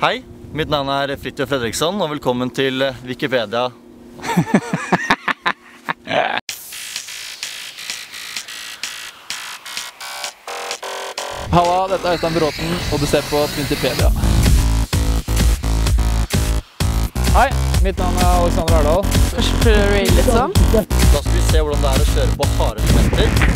Hei, mitt navn er Fridtjof Fredriksson, og velkommen til Wikipedia. Halla, dette er Øystein Bråten, og du ser på Twintipedia. Hei, mitt navn er Alexander litt sånn. Da skal vi se hvordan det er å kjøre på harde elementer.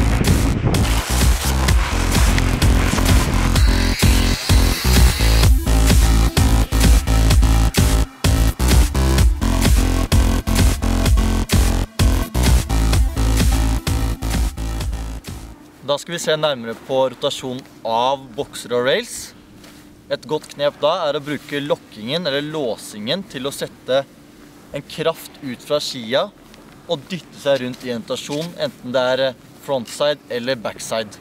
Da skal vi se nærmere på rotasjon av bokser og rails. Et godt knep da er å bruke lokkingen eller låsingen til å sette en kraft ut fra skia og dytte seg rundt i en rotasjon, enten det er frontside eller backside.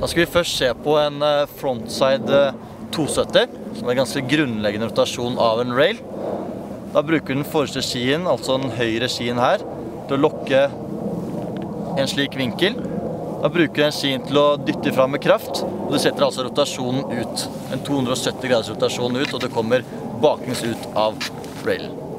Da skal vi først se på en eh, frontside eh, 270, som er en ganske grunnleggende rotasjon av en rail. Da bruker den forreste skien, altså den høyre skien her, til å lokke en slik vinkel. Da bruker du skien til å dytte fram med kraft, og du setter altså rotasjonen ut. En 270 graders rotasjon ut, og det kommer baklengs ut av railen.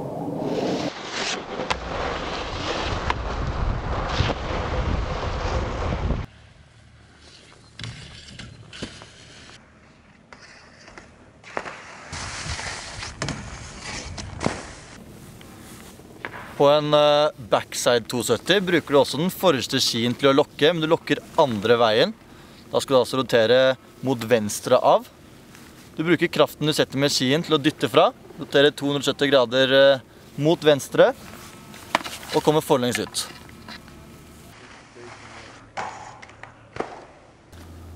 På en eh, backside 270 bruker du også den forreste skien til å lokke, men du lokker andre veien. Da skal du altså rotere mot venstre av. Du bruker kraften du setter med skien til å dytte fra. Rotere 270 grader eh, mot venstre og kommer forlengs ut.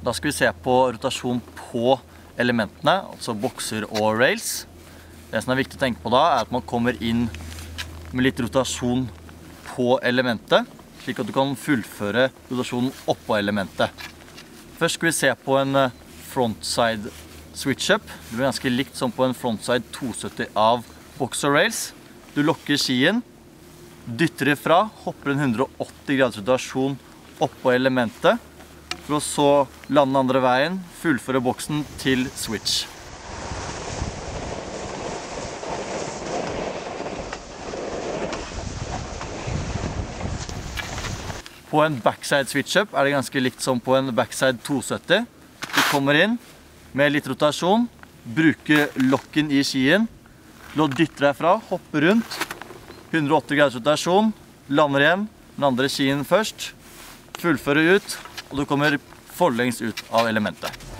Da skal vi se på rotasjon på elementene, altså bokser og rails. Det som er viktig å tenke på da, er at man kommer inn med litt rotasjon på elementet, slik at du kan fullføre rotasjonen oppå elementet. Først skal vi se på en eh, frontside switch-up. Det blir ganske likt som på en frontside 270 av boxer rails. Du lokker skien, dytter ifra, hopper en 180 graders rotasjon oppå elementet, for å så lande andre veien, fullføre boksen til switch. På en backside switch-up er det ganske likt som på en backside 270. Du kommer inn med litt rotasjon, bruker lokken i skien, til å dytte deg fra, hoppe rundt, 180 graders rotasjon, lander igjen, den andre skien først, fullfører ut, og du kommer forlengs ut av elementet.